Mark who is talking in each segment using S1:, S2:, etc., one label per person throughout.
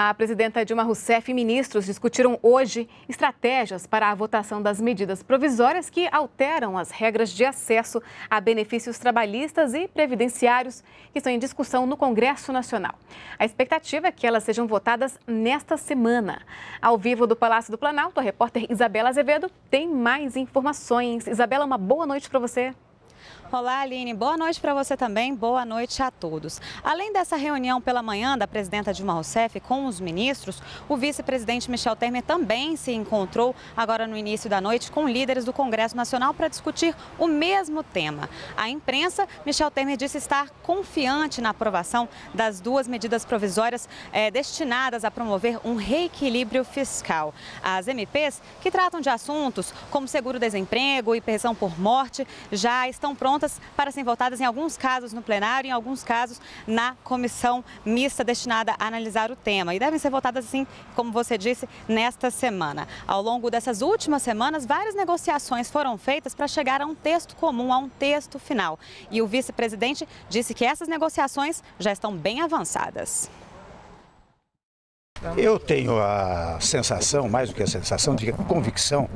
S1: A presidenta Dilma Rousseff e ministros discutiram hoje estratégias para a votação das medidas provisórias que alteram as regras de acesso a benefícios trabalhistas e previdenciários que estão em discussão no Congresso Nacional. A expectativa é que elas sejam votadas nesta semana. Ao vivo do Palácio do Planalto, a repórter Isabela Azevedo tem mais informações. Isabela, uma boa noite para você.
S2: Olá, Aline. Boa noite para você também. Boa noite a todos. Além dessa reunião pela manhã da presidenta Dilma Rousseff com os ministros, o vice-presidente Michel Temer também se encontrou agora no início da noite com líderes do Congresso Nacional para discutir o mesmo tema. A imprensa, Michel Temer disse estar confiante na aprovação das duas medidas provisórias eh, destinadas a promover um reequilíbrio fiscal. As MPs, que tratam de assuntos como seguro-desemprego e pensão por morte, já estão prontas para serem votadas em alguns casos no plenário, em alguns casos na comissão mista destinada a analisar o tema. E devem ser votadas, assim, como você disse, nesta semana. Ao longo dessas últimas semanas, várias negociações foram feitas para chegar a um texto comum, a um texto final. E o vice-presidente disse que essas negociações já estão bem avançadas.
S3: Eu tenho a sensação, mais do que a sensação, de convicção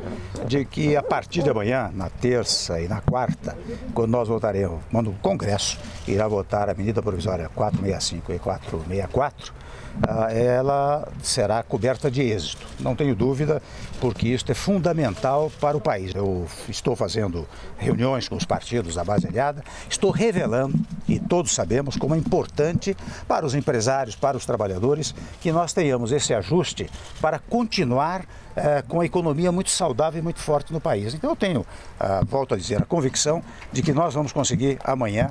S3: de que a partir de amanhã, na terça e na quarta, quando nós votaremos, quando o Congresso irá votar a medida provisória 465 e 464, ah, ela será coberta de êxito. Não tenho dúvida, porque isso é fundamental para o país. Eu estou fazendo reuniões com os partidos da base aliada, estou revelando, e todos sabemos, como é importante para os empresários, para os trabalhadores, que nós tenhamos esse ajuste para continuar é, com a economia muito saudável e muito forte no país. Então eu tenho, ah, volto a dizer, a convicção de que nós vamos conseguir amanhã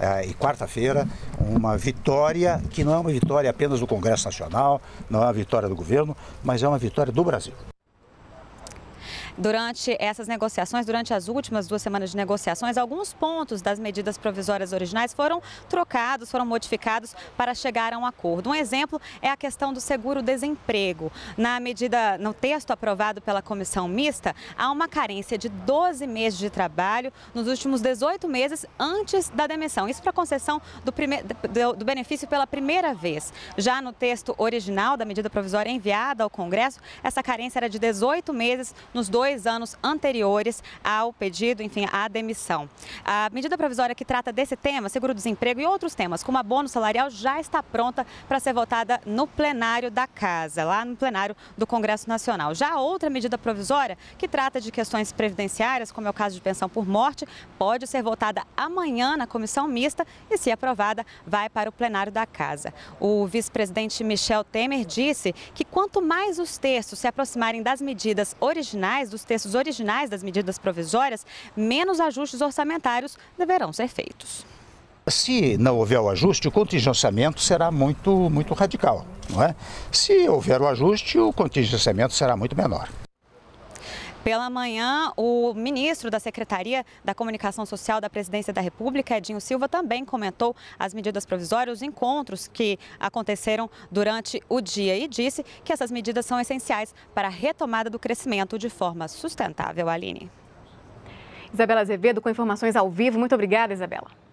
S3: é, e quarta-feira uma vitória que não é uma vitória apenas do Congresso Nacional, não é uma vitória do governo, mas é uma vitória do Brasil.
S2: Durante essas negociações, durante as últimas duas semanas de negociações, alguns pontos das medidas provisórias originais foram trocados, foram modificados para chegar a um acordo. Um exemplo é a questão do seguro-desemprego. Na medida, no texto aprovado pela comissão mista, há uma carência de 12 meses de trabalho nos últimos 18 meses antes da demissão. Isso para concessão do, do benefício pela primeira vez. Já no texto original da medida provisória enviada ao Congresso, essa carência era de 18 meses nos dois dois anos anteriores ao pedido, enfim, à demissão. A medida provisória que trata desse tema, seguro-desemprego e outros temas, como abono salarial, já está pronta para ser votada no plenário da Casa, lá no plenário do Congresso Nacional. Já outra medida provisória, que trata de questões previdenciárias, como é o caso de pensão por morte, pode ser votada amanhã na comissão mista e, se aprovada, vai para o plenário da Casa. O vice-presidente Michel Temer disse que quanto mais os textos se aproximarem das medidas originais do dos textos originais das medidas provisórias, menos ajustes orçamentários deverão ser feitos.
S3: Se não houver o ajuste, o contingenciamento será muito, muito radical. Não é? Se houver o ajuste, o contingenciamento será muito menor.
S2: Pela manhã, o ministro da Secretaria da Comunicação Social da Presidência da República, Edinho Silva, também comentou as medidas provisórias, os encontros que aconteceram durante o dia e disse que essas medidas são essenciais para a retomada do crescimento de forma sustentável. Aline.
S1: Isabela Azevedo com informações ao vivo. Muito obrigada, Isabela.